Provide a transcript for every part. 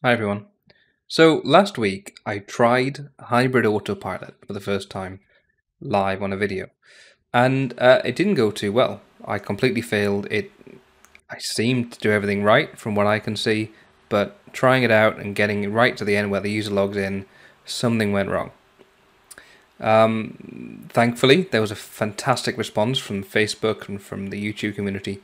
Hi everyone. So last week I tried hybrid autopilot for the first time live on a video and uh, it didn't go too well. I completely failed. It I seemed to do everything right from what I can see, but trying it out and getting it right to the end where the user logs in, something went wrong. Um, thankfully, there was a fantastic response from Facebook and from the YouTube community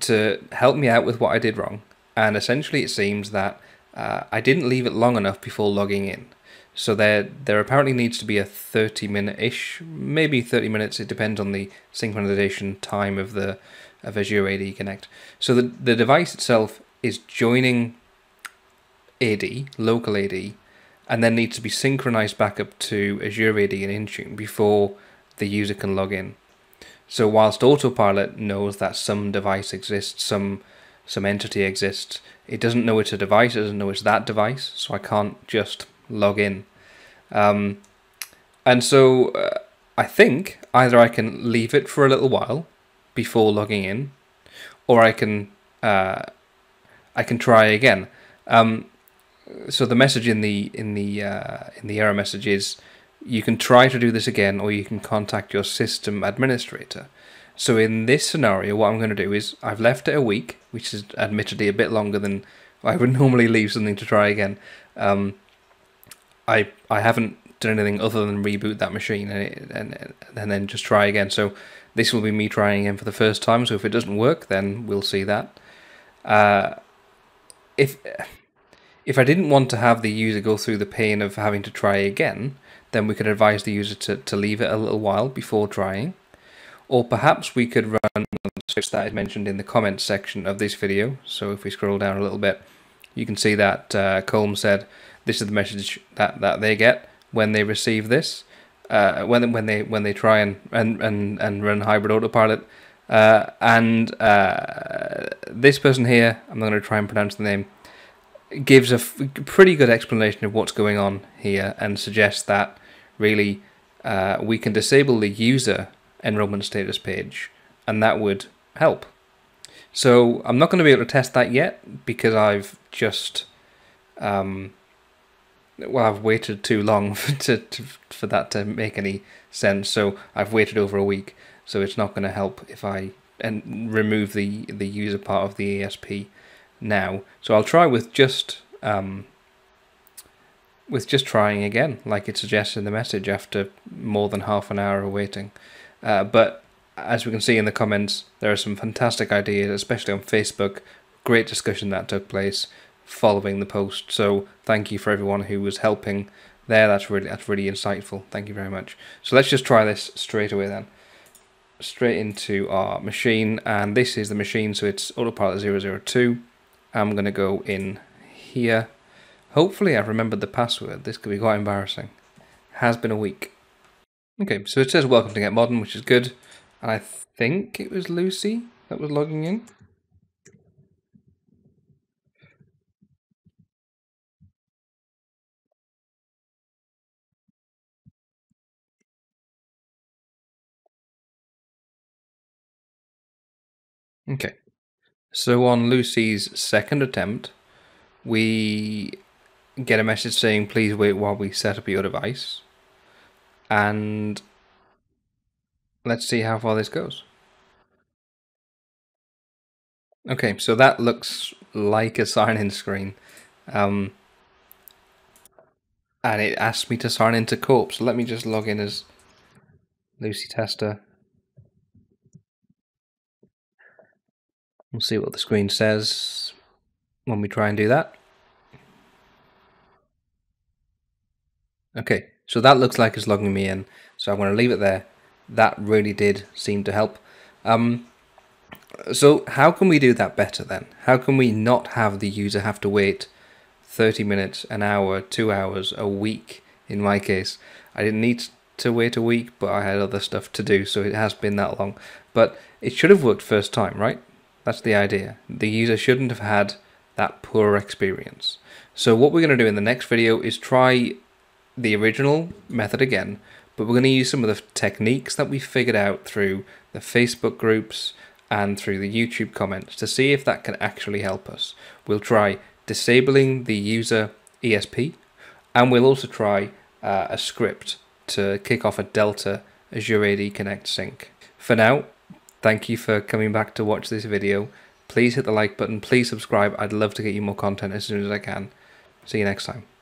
to help me out with what I did wrong. And essentially, it seems that uh, I didn't leave it long enough before logging in. So there, there apparently needs to be a 30 minute-ish, maybe 30 minutes. It depends on the synchronization time of the of Azure AD Connect. So the the device itself is joining AD, local AD, and then needs to be synchronized back up to Azure AD and Intune before the user can log in. So whilst Autopilot knows that some device exists, some some entity exists. It doesn't know it's a device, it doesn't know it's that device, so I can't just log in. Um, and so uh, I think either I can leave it for a little while before logging in, or I can uh, I can try again. Um, so the message in the in the uh, in the error message is you can try to do this again, or you can contact your system administrator. So in this scenario, what I'm going to do is I've left it a week, which is admittedly a bit longer than I would normally leave something to try again. Um, I I haven't done anything other than reboot that machine and, it, and and then just try again. So this will be me trying again for the first time. So if it doesn't work, then we'll see that. Uh, if if I didn't want to have the user go through the pain of having to try again, then we could advise the user to, to leave it a little while before trying. Or perhaps we could run the scripts that is mentioned in the comments section of this video. So if we scroll down a little bit, you can see that uh, Colm said this is the message that, that they get when they receive this, uh, when when they when they try and and and, and run hybrid autopilot. Uh, and uh, this person here, I'm not going to try and pronounce the name, gives a pretty good explanation of what's going on here and suggests that really uh, we can disable the user enrollment status page, and that would help. So I'm not going to be able to test that yet because I've just, um, well, I've waited too long for, to, to, for that to make any sense. So I've waited over a week, so it's not going to help if I and remove the the user part of the ESP now. So I'll try with just um, with just trying again, like it suggests in the message after more than half an hour of waiting. Uh, but as we can see in the comments, there are some fantastic ideas, especially on Facebook. Great discussion that took place following the post. So thank you for everyone who was helping there. That's really that's really insightful. Thank you very much. So let's just try this straight away then. Straight into our machine, and this is the machine, so it's autopilot 002. I'm gonna go in here. Hopefully I've remembered the password. This could be quite embarrassing. Has been a week. Okay, so it says welcome to Get Modern, which is good. And I think it was Lucy that was logging in. Okay, so on Lucy's second attempt, we get a message saying please wait while we set up your device and let's see how far this goes. Okay, so that looks like a sign-in screen. Um, and it asked me to sign into Corp. So let me just log in as Lucy Tester. We'll see what the screen says when we try and do that. Okay, so that looks like it's logging me in. So I'm going to leave it there. That really did seem to help. Um, so how can we do that better then? How can we not have the user have to wait 30 minutes, an hour, two hours, a week in my case? I didn't need to wait a week, but I had other stuff to do, so it has been that long. But it should have worked first time, right? That's the idea. The user shouldn't have had that poor experience. So what we're going to do in the next video is try the original method again, but we're going to use some of the techniques that we figured out through the Facebook groups and through the YouTube comments to see if that can actually help us. We'll try disabling the user ESP, and we'll also try uh, a script to kick off a Delta Azure AD Connect sync. For now, thank you for coming back to watch this video. Please hit the like button, please subscribe. I'd love to get you more content as soon as I can. See you next time.